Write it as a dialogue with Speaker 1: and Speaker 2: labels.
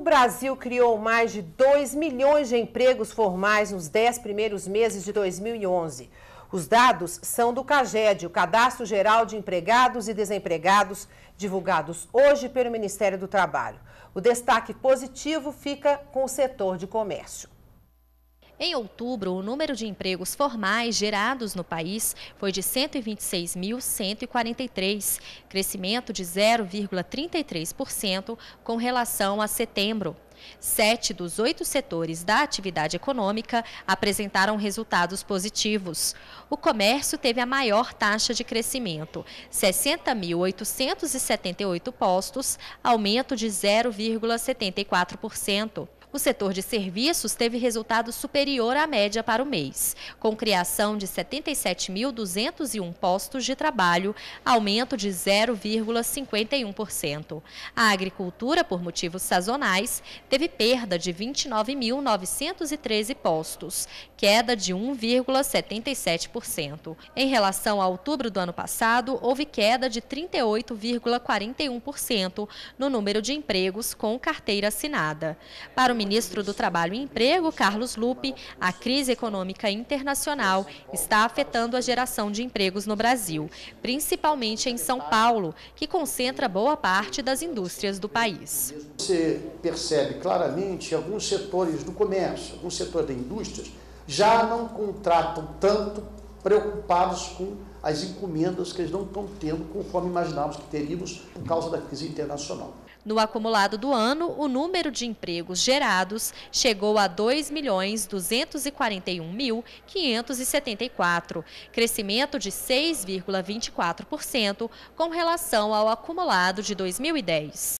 Speaker 1: O Brasil criou mais de 2 milhões de empregos formais nos 10 primeiros meses de 2011. Os dados são do CAGED, o Cadastro Geral de Empregados e Desempregados, divulgados hoje pelo Ministério do Trabalho. O destaque positivo fica com o setor de comércio.
Speaker 2: Em outubro, o número de empregos formais gerados no país foi de 126.143, crescimento de 0,33% com relação a setembro. Sete dos oito setores da atividade econômica apresentaram resultados positivos. O comércio teve a maior taxa de crescimento, 60.878 postos, aumento de 0,74%. O setor de serviços teve resultado superior à média para o mês, com criação de 77.201 postos de trabalho, aumento de 0,51%. A agricultura, por motivos sazonais, teve perda de 29.913 postos, queda de 1,77%. Em relação a outubro do ano passado, houve queda de 38,41% no número de empregos com carteira assinada. Para o ministro do Trabalho e Emprego, Carlos Lupe, a crise econômica internacional está afetando a geração de empregos no Brasil, principalmente em São Paulo, que concentra boa parte das indústrias do país.
Speaker 3: Você percebe claramente alguns setores do comércio, alguns setores da indústria, já não contratam tanto preocupados com as encomendas que eles não estão tendo conforme imaginávamos que teríamos por causa da crise internacional.
Speaker 2: No acumulado do ano, o número de empregos gerados chegou a 2.241.574, crescimento de 6,24% com relação ao acumulado de 2010.